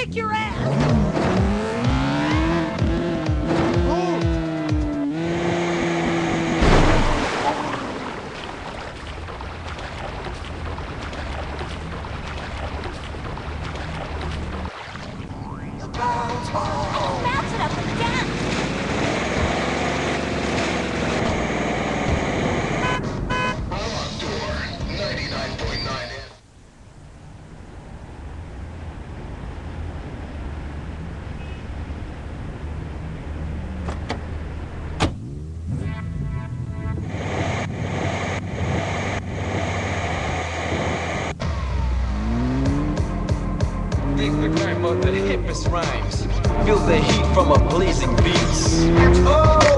kick your ass! Think the the hippest rhymes. Feel the heat from a blazing beast. Get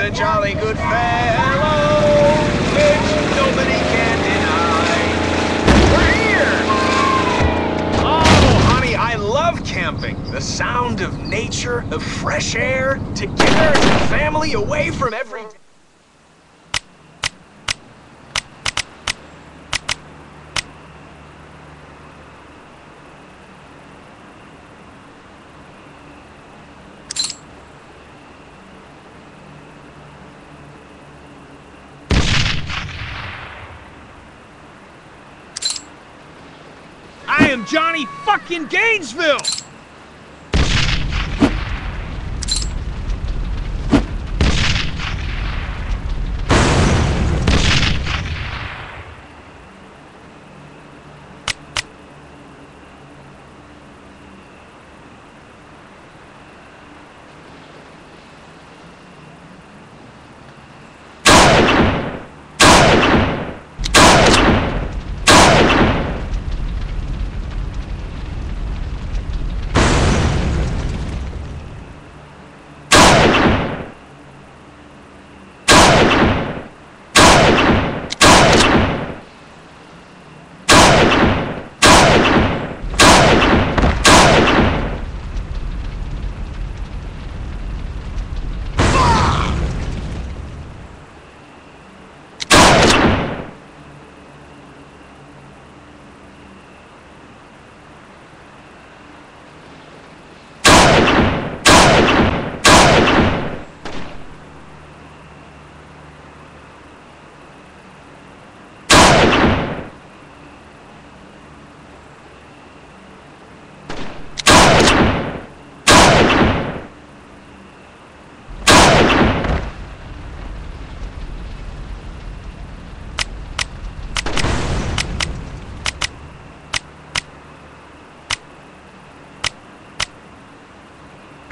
A jolly good fellow, which nobody can deny. We're here! Oh, honey, I love camping. The sound of nature, the fresh air, together as a family away from every. Am Johnny fucking Gainesville!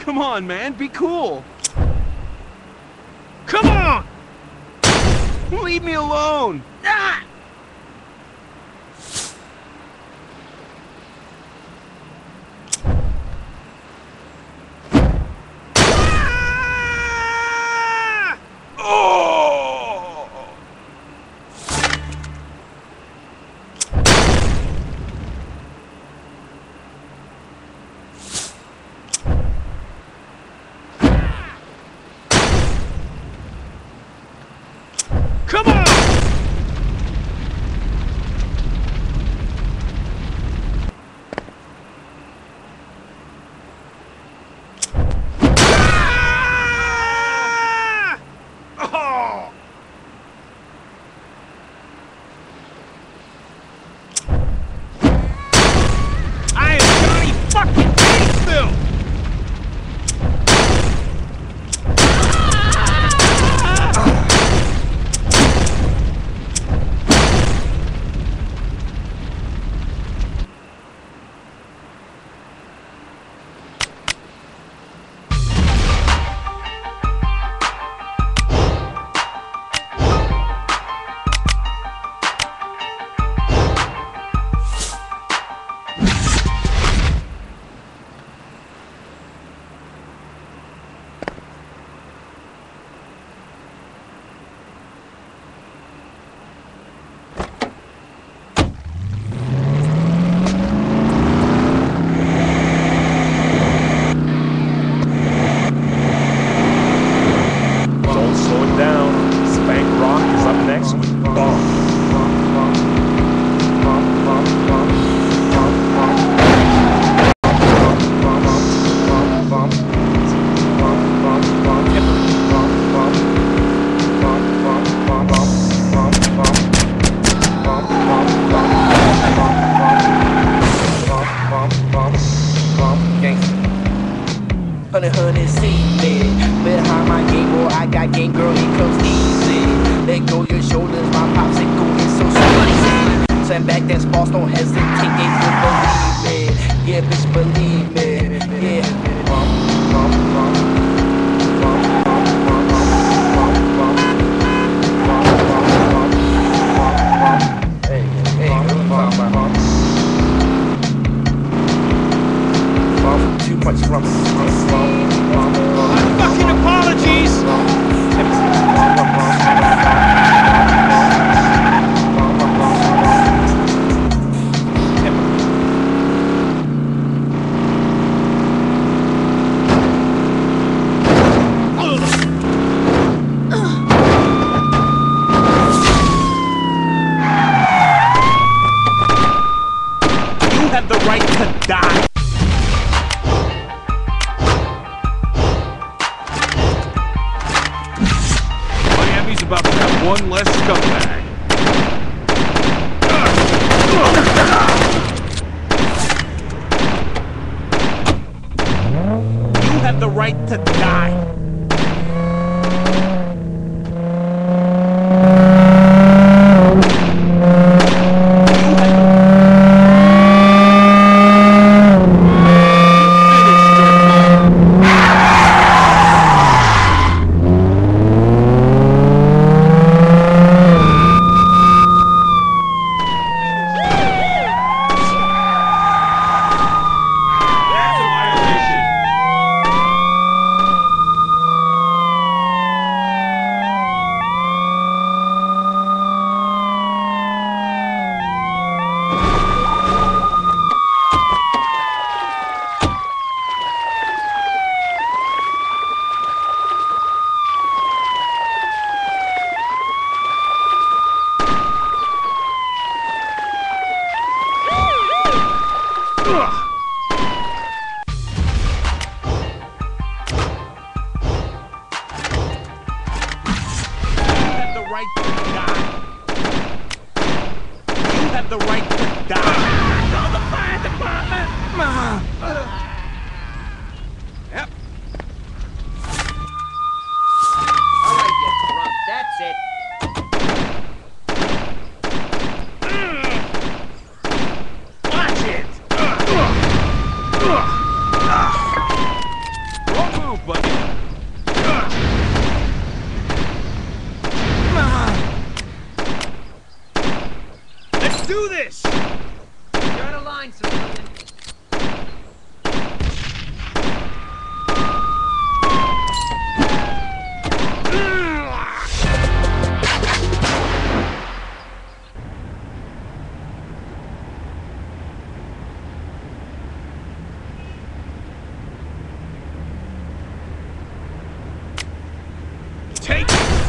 Come on, man, be cool. Come on! Leave me alone! Ah! Come on! have the right to die. right to die. You have the right to die. Call the fire department! Ah. line, civilian. Take it!